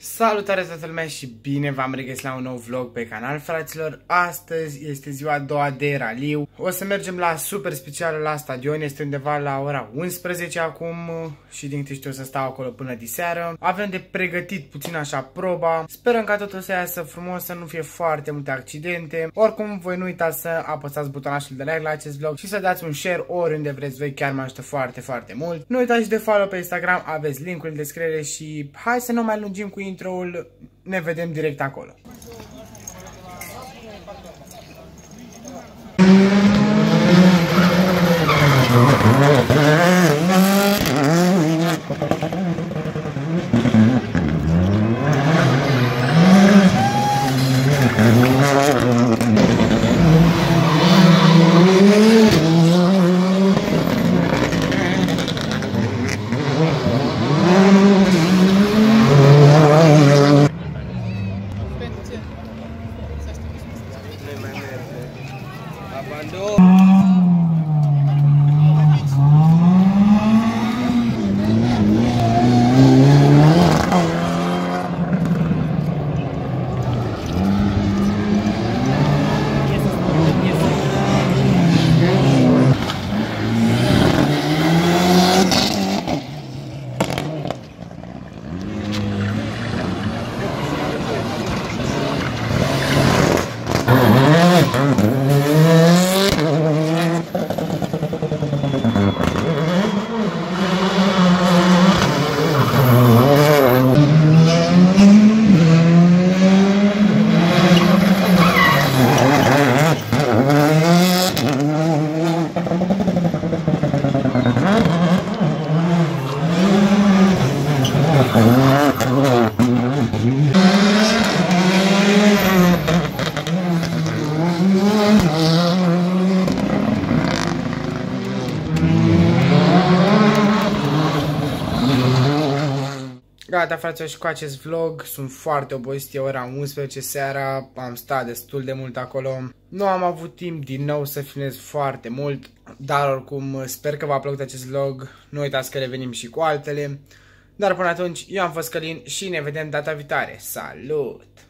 Salutare toată lumea și bine v-am regăsit la un nou vlog pe canal, fraților. Astăzi este ziua a doua de raliu. O să mergem la super specială la stadion, este undeva la ora 11 acum și din câte știu o să stau acolo până diseară. Avem de pregătit puțin așa proba. Sperăm ca totul să iasă frumos, să nu fie foarte multe accidente. Oricum, voi nu uitați să apăsați butonașul de like la acest vlog și să dați un share oriunde vreți voi, chiar mă ajută foarte, foarte mult. Nu uitați și de follow pe Instagram, aveți linkul în descriere și hai să nu mai lungim cu intro-ul, ne vedem direct acolo. 啊。Gata, frate, și cu acest vlog sunt foarte obosit, e ora 11 seara, am stat destul de mult acolo. Nu am avut timp din nou să filmez foarte mult, dar oricum sper că v-a plăcut acest vlog, nu uitați că revenim și cu altele. Dar până atunci, eu am fost Călin și ne vedem data viitoare. Salut!